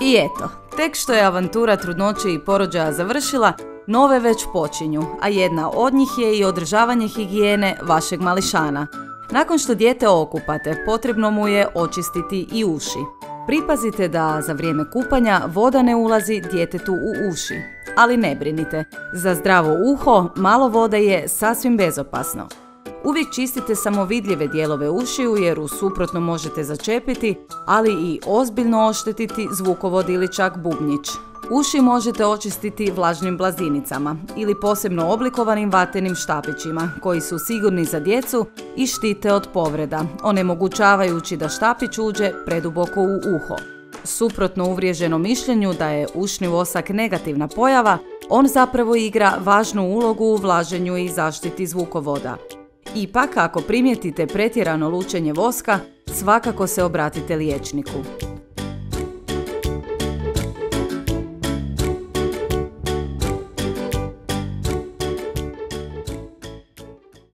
I eto, tek što je avantura trudnoće i porođaja završila, nove već počinju, a jedna od njih je i održavanje higijene vašeg mališana. Nakon što dijete okupate, potrebno mu je očistiti i uši. Pripazite da za vrijeme kupanja voda ne ulazi djetetu u uši. Ali ne brinite, za zdravo uho malo vode je sasvim bezopasno. Uvijek čistite samo vidljive dijelove ušiju jer u suprotno možete začepiti, ali i ozbiljno oštetiti zvukovod ili čak bubnjić. Uši možete očistiti vlažnim blazinicama ili posebno oblikovanim vatenim štapićima koji su sigurni za djecu i štite od povreda, onemogućavajući da štapić uđe preduboko u uho. Suprotno uvriježenom mišljenju da je ušni vosak negativna pojava, on zapravo igra važnu ulogu u vlaženju i zaštiti zvukovoda. Ipak, ako primijetite pretjerano lučenje voska, svakako se obratite liječniku.